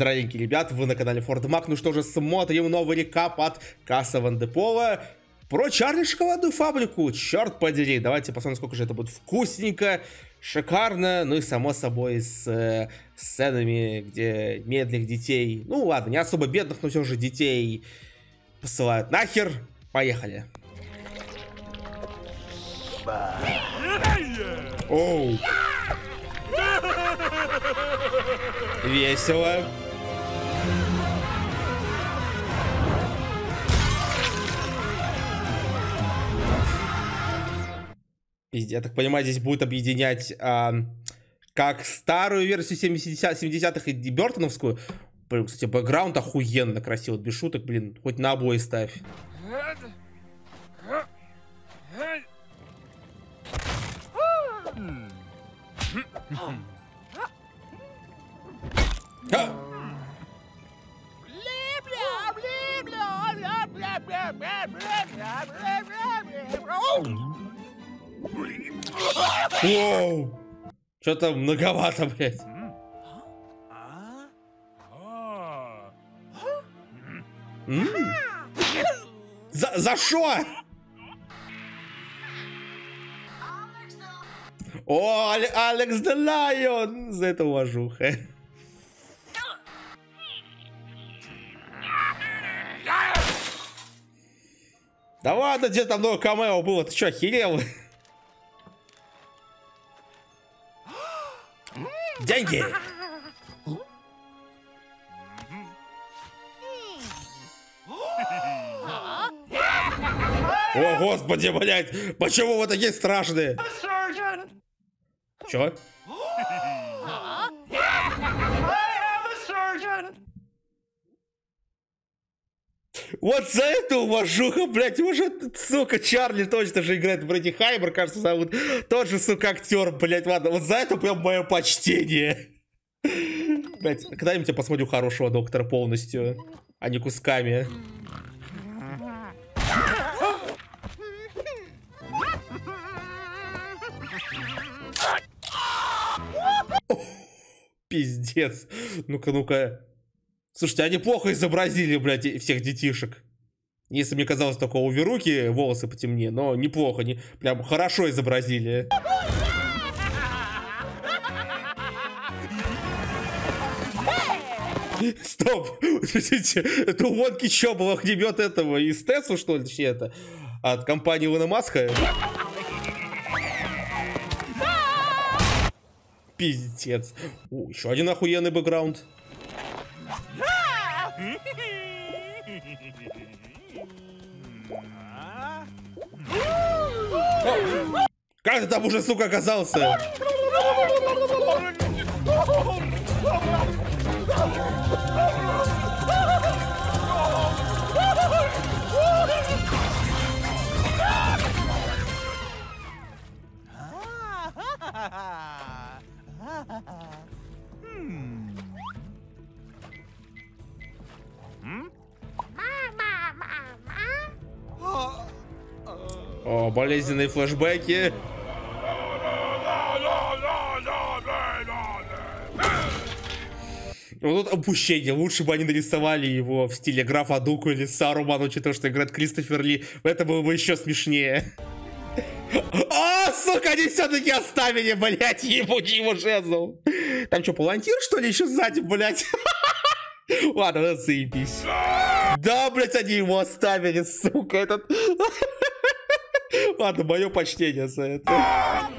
Здравенькие ребят, вы на канале Форд Мак. Ну что же, смотрим новый рекап от Касса Вандепова про Чарли шоколадную фабрику. Черт подери, давайте посмотрим, сколько же это будет вкусненько, шикарно. Ну и само собой с э, сценами, где медных детей, ну ладно, не особо бедных, но все же детей посылают нахер. Поехали. Оу. Весело. Я так понимаю, здесь будет объединять а, как старую версию 70-х 70 и Бертоновскую. Блин, кстати, бэкграунд охуенно красивый, без шуток, блин, хоть на обои ставь. Воу! Что-то многовато, блядь. М? За, за что? О, Але- Алекс де Лайон! За это уважуха. Да ладно, где там много камео было? Ты что, охерел? Деньги! О, господи, блядь! Почему вы такие страшные? Чё? Вот за это уважуха, блядь, уже, сука, Чарли точно же играет Брэди Хаймер, кажется, зовут. Тот же, сука, актер, блядь, ладно, вот за это прям мое почтение. Блядь, когда-нибудь я посмотрю хорошего доктора полностью, а не кусками. Пиздец. Ну-ка, ну-ка. Слушайте, они плохо изобразили, блядь, всех детишек. Если мне казалось только у Веруки волосы потемнее, но неплохо, не, прям хорошо изобразили. Стоп! Это у Вонки чё было огнемет этого из Тесла, что ли, точнее это? От компании Илона Маска? Пиздец. О, еще один охуенный бэкграунд. Как ты там уже, сука, оказался? О, болезненные флешбеки. Вот тут опущение. Лучше бы они нарисовали его в стиле графа Дуку или Саруман, учитывая, что играет Кристофер Ли. Это было бы еще смешнее. А, сука, они все-таки оставили, блядь, ебучий его жезл. Там что, палантир, что ли, еще сзади, блядь? Ладно, заебись. Да, блядь, они его оставили, сука, этот... Ладно, мое почтение за это. А!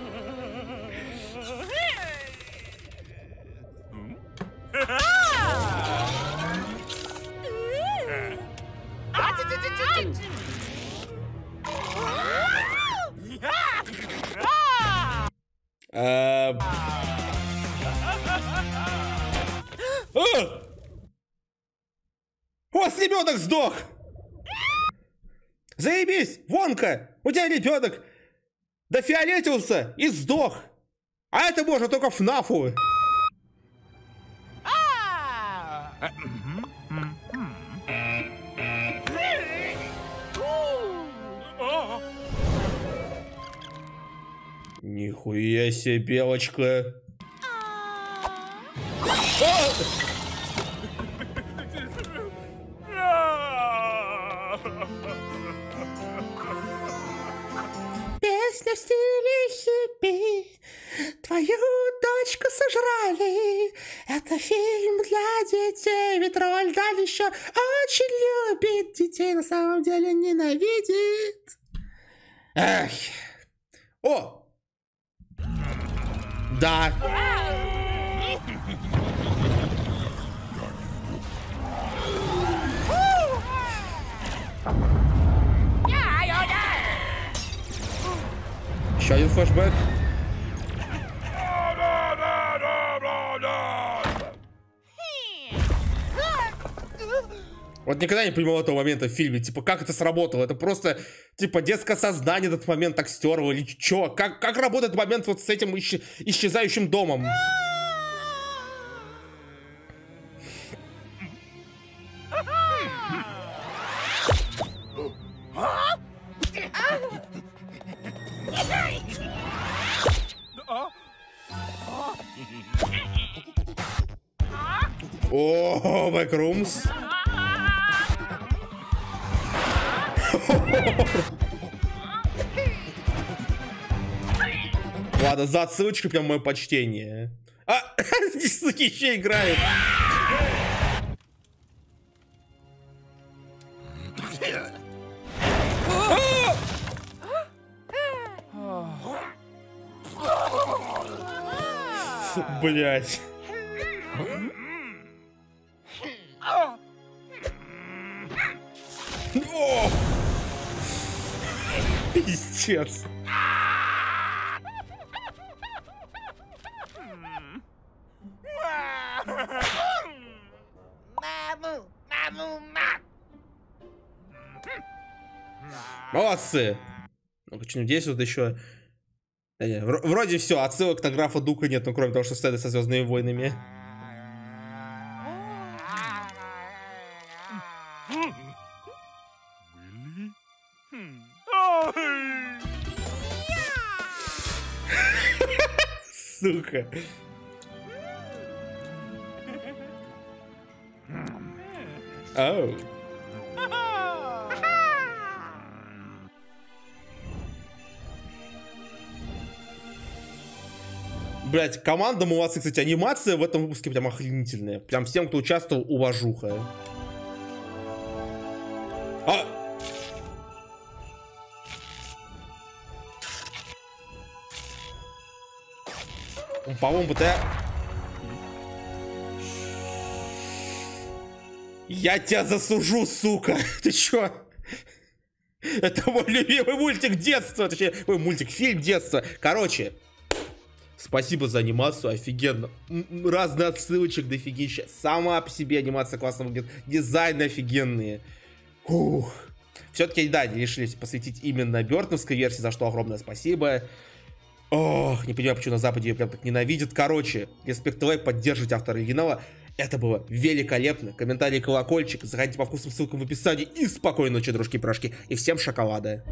Ребенок сдох! Заебись! Вонка! У тебя ребенок дофиолетился и сдох! А это можно только в ФНАФу! Нихуя себе, белочка. Песня в стиле хиппи. Твою дочку сожрали. Это фильм для детей. Ведь Роальд Даль еще очень любит детей. На самом деле ненавидит. Эх. О! Да. Еще один флешбэк. Вот никогда не понимал этого момента в фильме, типа, как это сработало, это просто, типа, детское сознание этот момент так стерло, или чё, как, как работает момент вот с этим исч... исчезающим домом? О, Backrooms. Ладно, за отсылочку прям мое почтение. А, здесь еще играет. Блять. Пиздец. Молодцы. Почему здесь вот еще... Вроде все, отсылок на графа Дука нет, ну кроме того, что сцены со Звездными войнами. Сука. Блять, команда молодцы, кстати, анимация в этом выпуске прям охренительная. Прям всем, кто участвовал, уважуха. По-моему, БТ... Я тебя засужу, сука! Ты чё? Это мой любимый мультик детства, точнее, мой мультик, фильм детства. Короче, спасибо за анимацию, офигенно. Разные отсылочек дофигища. Сама по себе анимация классно выглядит. Дизайн офигенные. Ух. Все-таки, да, решились посвятить именно Бертовской версии, за что огромное спасибо. Ох, не понимаю, почему на Западе ее прям так ненавидят. Короче, респект лайк, поддерживайте автора оригинала. Это было великолепно. Комментарий, колокольчик. Заходите по вкусным ссылкам в описании. И спокойной ночи, дружки-прошки. И всем шоколада.